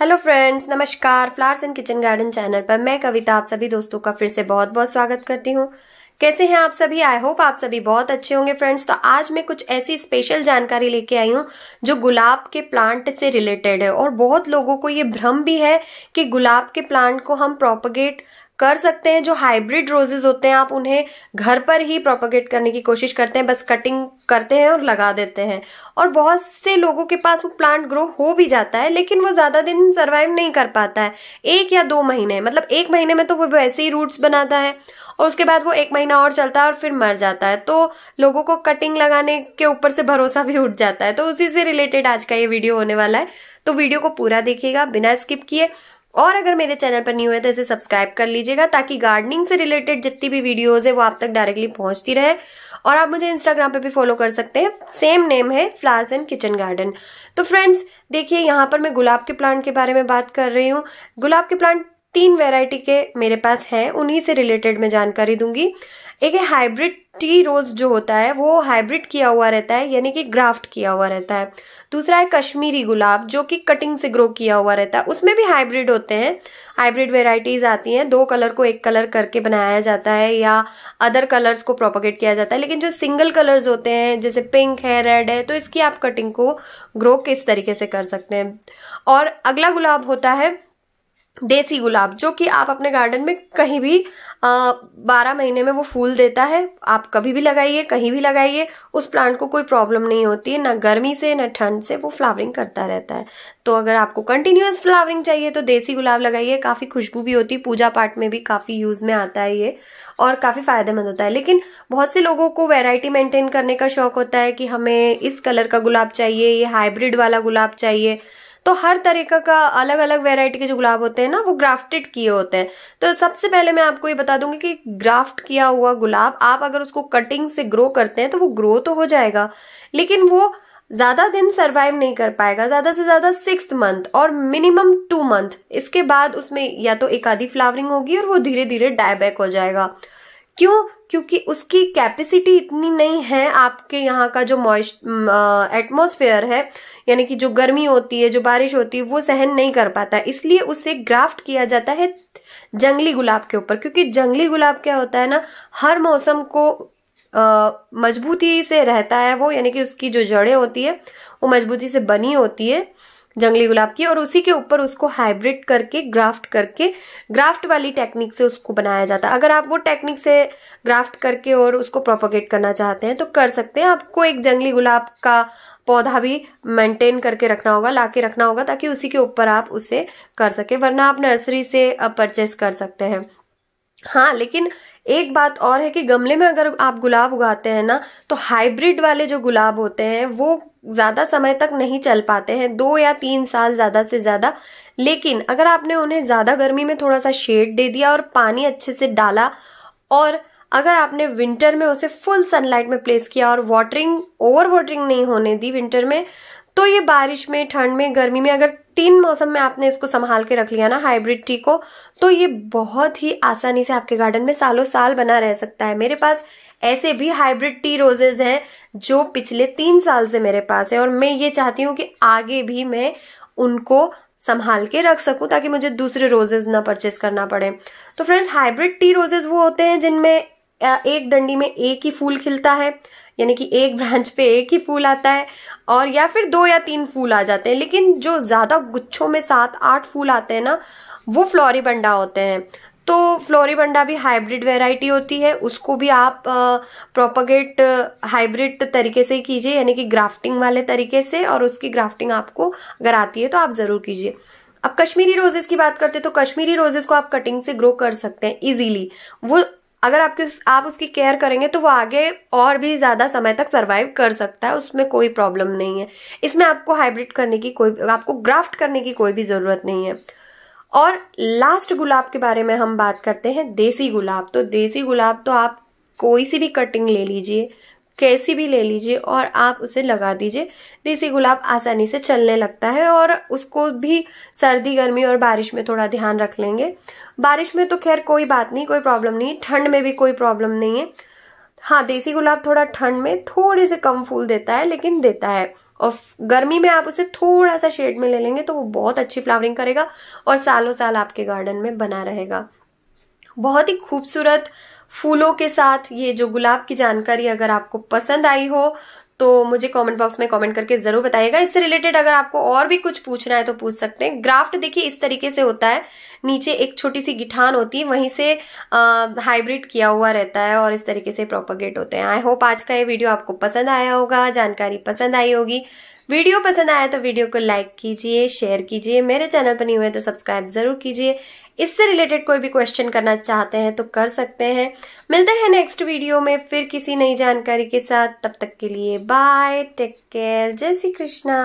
Hello friends नमस्कार। Flowers and kitchen garden channel पर मैं कविता आप सभी दोस्तों का फिर से बहुत बहुत स्वागत करती हूँ। कैसे हैं आप सभी? आई होप आप सभी बहुत अच्छे होंगे फ्रेंड्स तो आज मैं कुछ ऐसी स्पेशल जानकारी लेके आई हूँ, जो गुलाब के प्लांट से रिलेटेड है और बहुत लोगों को ये भ्रम भी है कि गुलाब के प्लांट को हम प्रोपगेट कर सकते हैं, जो हाइब्रिड रोजेज होते हैं, आप उन्हें घर पर ही प्रोपोगेट करने की कोशिश करते हैं, बस कटिंग करते हैं और लगा देते हैं। और बहुत से लोगों के पास वो प्लांट ग्रो हो भी जाता है, लेकिन वो ज़्यादा दिन सर्वाइव नहीं कर पाता है। एक या दो महीने मतलब एक महीने में तो वो वैसे ही रूट्स बनाता है, और उसके बाद वो एक महीना और चलता है और फिर मर जाता है। तो लोगों को कटिंग लगाने के ऊपर से भरोसा भी उठ जाता है। तो उसी से रिलेटेड आज का ये वीडियो होने वाला है। तो वीडियो को पूरा देखिएगा, बिना स्किप किए। और अगर मेरे चैनल पर न्यू है तो इसे सब्सक्राइब कर लीजिएगा ताकि गार्डनिंग से रिलेटेड जितनी भी वीडियोज़ है वो आप तक डायरेक्टली पहुँचती रहे। और आप मुझे इंस्टाग्राम पे भी फॉलो कर सकते हैं। सेम नेम है फ्लावर्स एंड किचन गार्डन तो फ्रेंड्स देखिए, यहाँ पर मैं गुलाब के प्लांट के बारे में बात कर रही हूँ। गुलाब के प्लांट तीन वेराइटी के मेरे पास हैं, उन्हीं से रिलेटेड मैं जानकारी दूँगी। एक है हाइब्रिड टी रोज जो होता है, वो हाइब्रिड किया हुआ रहता है, यानी कि ग्राफ्ट किया हुआ रहता है। दूसरा है कश्मीरी गुलाब, जो कि कटिंग से ग्रो किया हुआ रहता है। उसमें भी हाइब्रिड होते हैं। हाइब्रिड वेराइटीज आती हैं, दो कलर को एक कलर करके बनाया जाता है या अदर कलर्स को प्रोपोगेट किया जाता है। लेकिन जो सिंगल कलर्स होते हैं, जैसे पिंक है रेड है तो इसकी आप कटिंग को ग्रो किस तरीके से कर सकते हैं। और अगला गुलाब होता है देसी गुलाब, जो कि आप अपने गार्डन में कहीं भी बारह महीने में वो फूल देता है। आप कभी भी लगाइए, कहीं भी लगाइए, उस प्लांट को कोई प्रॉब्लम नहीं होती है ना गर्मी से, ना ठंड से, वो फ्लावरिंग करता रहता है। तो अगर आपको कंटिन्यूस फ्लावरिंग चाहिए तो देसी गुलाब लगाइए, काफ़ी खुशबू भी होती है पूजा पाठ में भी काफ़ी यूज़ में आता है ये, और काफ़ी फ़ायदेमंद होता है। लेकिन बहुत से लोगों को वेराइटी मेंटेन करने का शौक होता है कि हमें इस कलर का गुलाब चाहिए, ये हाइब्रिड वाला गुलाब चाहिए। तो हर तरीका का अलग अलग वेराइटी के जो गुलाब होते हैं ना, वो ग्राफ्टेड किए होते हैं। तो सबसे पहले मैं आपको ये बता दूँगी कि ग्राफ्ट किया हुआ गुलाब, आप अगर उसको कटिंग से ग्रो करते हैं तो वो ग्रो तो हो जाएगा, लेकिन वो ज़्यादा दिन सरवाइव नहीं कर पाएगा, ज़्यादा से ज़्यादा सिक्स मंथ और मिनिमम टू मंथ इसके बाद उसमें या तो एक आधी फ्लावरिंग होगी और वो धीरे धीरे डायबैक हो जाएगा। क्यों? क्योंकि उसकी कैपेसिटी इतनी नहीं है आपके यहाँ का जो मॉइस्ट एटमोसफेयर है, यानी कि जो गर्मी होती है, जो बारिश होती है, वो सहन नहीं कर पाता। इसलिए उसे ग्राफ्ट किया जाता है जंगली गुलाब के ऊपर। क्योंकि जंगली गुलाब क्या होता है ना, हर मौसम को मजबूती से रहता है वो, यानी कि उसकी जो जड़ें होती है, वो मजबूती से बनी होती है। जंगली गुलाब की, और उसी के ऊपर उसको हाइब्रिड करके ग्राफ्ट करके ग्राफ्ट वाली टेक्निक से उसको बनाया जाता है। अगर आप वो टेक्निक से ग्राफ्ट करके और उसको प्रोपोगेट करना चाहते हैं तो कर सकते हैं। आपको एक जंगली गुलाब का पौधा भी मेंटेन करके रखना होगा, लाके रखना होगा, ताकि उसी के ऊपर आप उसे कर सके, वरना आप नर्सरी से परचेस कर सकते हैं। हाँ लेकिन एक बात और है कि गमले में अगर आप गुलाब उगाते हैं ना तो हाइब्रिड वाले जो गुलाब होते हैं, वो ज़्यादा समय तक नहीं चल पाते हैं, दो या तीन साल ज़्यादा से ज़्यादा। लेकिन अगर आपने उन्हें ज़्यादा गर्मी में थोड़ा सा शेड दे दिया और पानी अच्छे से डाला, और अगर आपने विंटर में उसे फुल सनलाइट में प्लेस किया और वाटरिंग ओवर वाटरिंग नहीं होने दी विंटर में तो ये बारिश में, ठंड में, गर्मी में, अगर तीन मौसम में आपने इसको संभाल के रख लिया ना हाइब्रिड टी को तो ये बहुत ही आसानी से आपके गार्डन में सालों साल बना रह सकता है। मेरे पास ऐसे भी हाइब्रिड टी रोजेज हैं जो पिछले तीन साल से मेरे पास है और मैं ये चाहती हूँ कि आगे भी मैं उनको संभाल के रख सकूँ ताकि मुझे दूसरे रोजेज ना परचेस करना पड़े। तो फ्रेंड्स हाइब्रिड टी रोजेज वो होते हैं जिनमें एक डंडी में एक ही फूल खिलता है यानी कि एक ब्रांच पे एक ही फूल आता है और या फिर दो या तीन फूल आ जाते हैं। लेकिन जो ज़्यादा गुच्छों में सात, आठ फूल आते हैं ना, वो फ्लोरीबंडा होते हैं। तो फ्लोरीबंडा भी हाइब्रिड वेराइटी होती है। उसको भी आप प्रोपगेट हाइब्रिड तरीके से ही कीजिए, यानी कि ग्राफ्टिंग वाले तरीके से, और उसकी ग्राफ्टिंग आपको अगर आती है तो आप ज़रूर कीजिए। अब कश्मीरी रोजेस की बात करते हैं तो कश्मीरी रोजेस को आप कटिंग से ग्रो कर सकते हैं, इजीली। वो अगर आपके आप उसकी केयर करेंगे तो वो आगे और भी ज़्यादा समय तक सरवाइव कर सकता है, उसमें कोई प्रॉब्लम नहीं है। इसमें आपको हाइब्रिड करने की कोई, आपको ग्राफ्ट करने की कोई भी ज़रूरत नहीं है। और लास्ट गुलाब के बारे में हम बात करते हैं, देसी गुलाब। तो देसी गुलाब तो आप कोई सी भी कटिंग ले लीजिए कैसी भी ले लीजिए और आप उसे लगा दीजिए। देसी गुलाब आसानी से चलने लगता है और उसको भी सर्दी, गर्मी और बारिश में थोड़ा ध्यान रख लेंगे। बारिश में तो खैर कोई बात नहीं, कोई प्रॉब्लम नहीं। ठंड में भी कोई प्रॉब्लम नहीं है। हाँ देसी गुलाब थोड़ा ठंड में थोड़े से कम फूल देता है, लेकिन देता है। और गर्मी में आप उसे थोड़ा सा शेड में ले लेंगे तो वो बहुत अच्छी फ्लावरिंग करेगा और सालों साल आपके गार्डन में बना रहेगा। बहुत ही खूबसूरत फूलों के साथ ये जो गुलाब की जानकारी अगर आपको पसंद आई हो तो मुझे कमेंट बॉक्स में कमेंट करके ज़रूर बताइएगा। इससे रिलेटेड अगर आपको और भी कुछ पूछना है तो पूछ सकते हैं। ग्राफ्ट देखिए, इस तरीके से होता है। नीचे एक छोटी सी गिठान होती है, वहीं से हाइब्रिड किया हुआ रहता है और इस तरीके से प्रोपोगेट होते हैं। आई होप आज का ये वीडियो आपको पसंद आया होगा, जानकारी पसंद आई होगी। वीडियो पसंद आया तो वीडियो को लाइक कीजिए शेयर कीजिए, मेरे चैनल पर नहीं हुए तो सब्सक्राइब ज़रूर कीजिए। इससे रिलेटेड कोई भी क्वेश्चन करना चाहते हैं तो कर सकते हैं। मिलते हैं नेक्स्ट वीडियो में, फिर किसी नई जानकारी के साथ। तब तक के लिए बाय टेक केयर जय श्री कृष्णा।